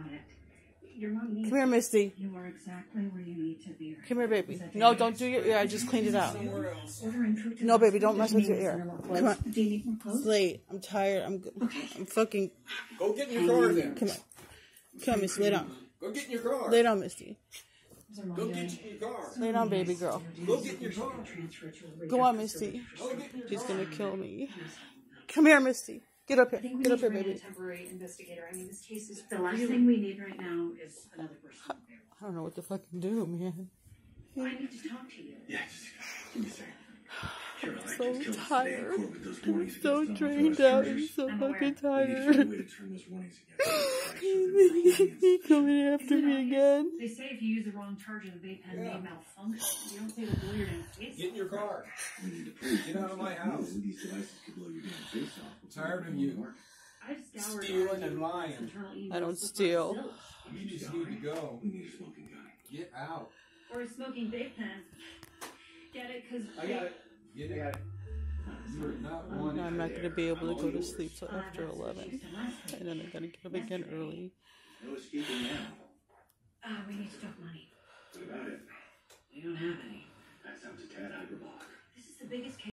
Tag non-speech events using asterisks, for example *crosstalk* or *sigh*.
about it. Your mom needs Come here, Misty. You are exactly where you need to be. Come here, baby. No, don't do your ear. I just cleaned it out. Ordering food to No, baby, don't mess with your Maybe ear. send her more Come on. Do you need more clothes? It's late. I'm tired. I'm. g- I'm fucking. Go get in your car then. Come on. Come on, Misty. Lay down. Go get in your car. Lay down, Misty. Is her mom Go get in your car. Lay down, baby girl. Go get in your car. Transfer to a Go on, Misty. Go get in your She's gonna kill me. Come here, Misty. Get up I think here. we Get need up to here, bring in a baby. temporary investigator. I mean, this case is the last thing we need right now is another person. I don't know what to fucking do, man. I need to talk to you. Yeah, just give me a second. Sure, I So just killed us today in tired. those I'm so drained out. I'm so I'm aware. fucking We need to tired. turn those warnings against. He's *laughs* coming after me again. They say if you use the wrong charger, the vape pen Yeah. may malfunction. You don't say the lawyer didn't face Get in your car. We need to Get out of my house. These devices could blow your damn face off. I'm tired of you. Stealing and lying. I don't steal. You just need to go. We need a smoking gun. Get out. Or a smoking vape pen. Get it? Because I got it. Get it. You're not wanted. I'm not gonna be able to go to sleep till after that's what she 11. used to last *laughs* week. And then I gotta get up again early. No escaping now. Uh, we need to talk money. What about it? We don't have any. That sounds a tad hyperbolic. This is the biggest case.